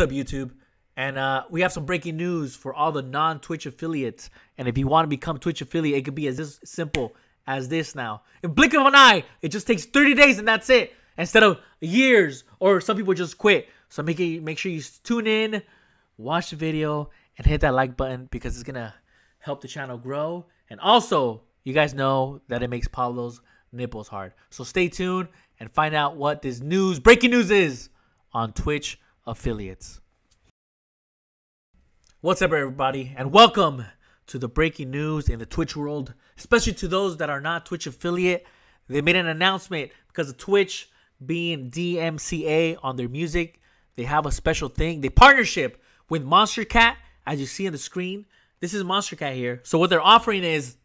What's up, YouTube? And uh, we have some breaking news for all the non-Twitch affiliates. And if you want to become Twitch affiliate, it could be as simple as this now. In blink of an eye, it just takes 30 days and that's it. Instead of years, or some people just quit. So make it, make sure you tune in, watch the video, and hit that like button because it's gonna help the channel grow. And also, you guys know that it makes Pablo's nipples hard. So stay tuned and find out what this news, breaking news is on Twitch affiliates. What's up, everybody, and welcome to the breaking news in the Twitch world, especially to those that are not Twitch affiliate. They made an announcement because of Twitch being DMCA on their music. They have a special thing. They partnership with Monstercat, as you see on the screen. This is Monstercat here. So what they're offering is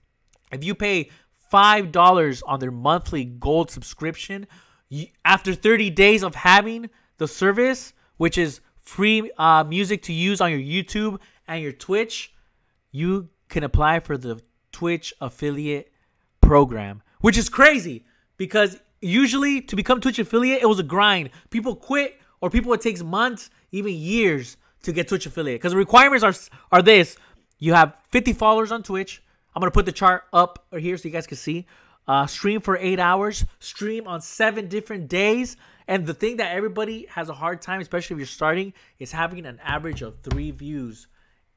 if you pay $5 on their monthly gold subscription, you, after 30 days of having the service, which is free uh, music to use on your YouTube and your Twitch, you can apply for the Twitch affiliate program, which is crazy because usually to become Twitch affiliate, it was a grind. People quit or people it takes months, even years to get Twitch affiliate because the requirements are are this: you have 50 followers on Twitch. I'm gonna put the chart up here so you guys can see. Uh, stream for eight hours, stream on seven different days. And the thing that everybody has a hard time, especially if you're starting, is having an average of three views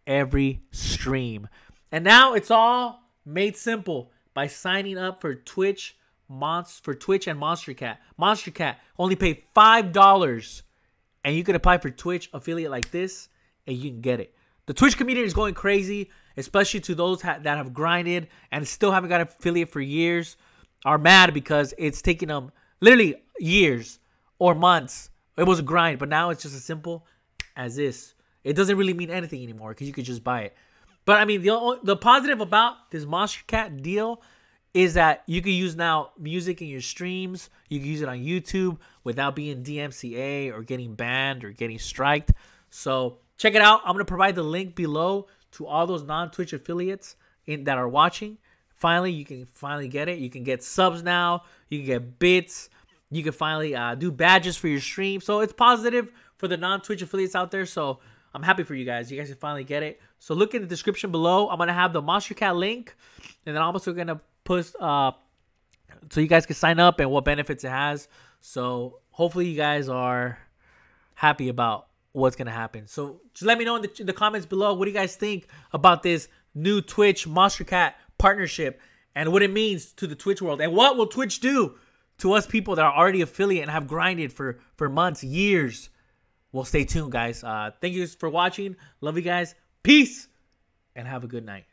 every stream. And now it's all made simple by signing up for Twitch Monst for Twitch and Monstercat. Monstercat only pay five dollars, and you can apply for Twitch affiliate like this, and you can get it. The Twitch community is going crazy, especially to those ha- that have grinded and still haven't got an affiliate for years. Are mad because it's taking them literally years or months. It was a grind, but now it's just as simple as this. It doesn't really mean anything anymore because you could just buy it. But I mean, the the positive about this Monstercat deal is that you can use now music in your streams. You can use it on YouTube without being DMCA or getting banned or getting striked. So check it out. I'm gonna provide the link below to all those non-Twitch affiliates in, that are watching. Finally, you can finally get it. You can get subs now. You can get bits. You can finally uh, do badges for your stream. So it's positive for the non-Twitch affiliates out there. So I'm happy for you guys. You guys can finally get it. So look in the description below. I'm gonna have the Monstercat link, and then I'm also gonna post uh, so you guys can sign up and what benefits it has. So hopefully you guys are happy about what's gonna happen. So just let me know in the, in the comments below. What do you guys think about this new Twitch Monstercat partnership and what it means to the Twitch world? And what will Twitch do to us people that are already affiliate and have grinded for for months, years? Well, stay tuned, guys. Uh, thank you for watching. Love you guys. Peace and have a good night.